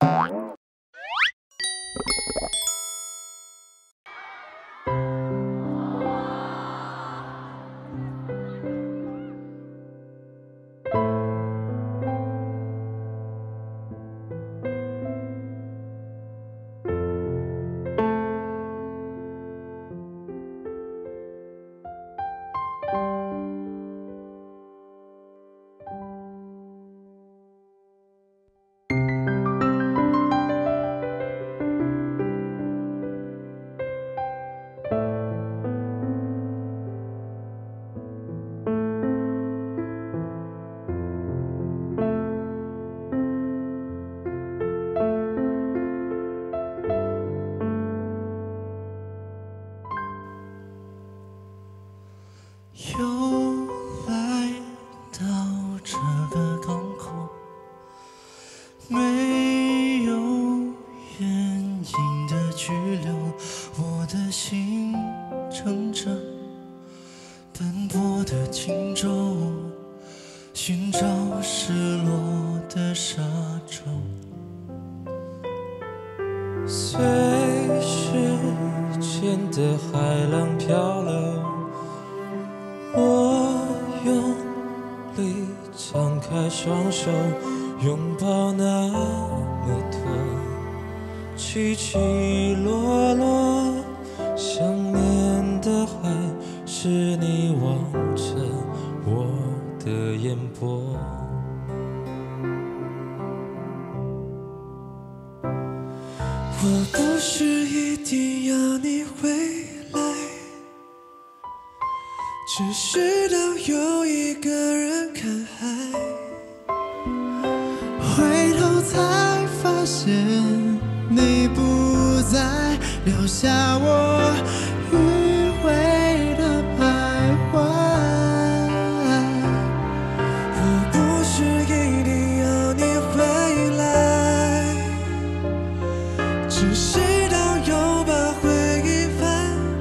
又拘留，我的心乘着斑驳的轻舟，寻找失落的沙洲。随时间的海浪漂流，我用力张开双手，拥抱那么多起起落落。想念的还是你望着我的眼波。我不是一定要你回来，只是当有一个人你不在，留下我迂回的徘徊。我不是一定要你回来。只是当又把回忆翻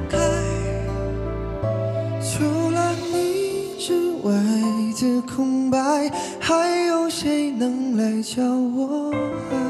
开，除了你之外的空白，还有谁能来教我爱？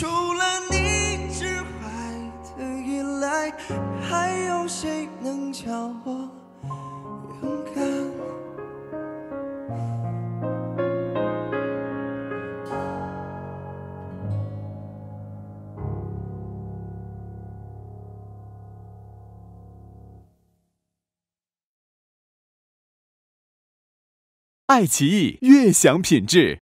除了你之外的依赖，还有谁能叫我勇敢？爱奇艺悦享品质。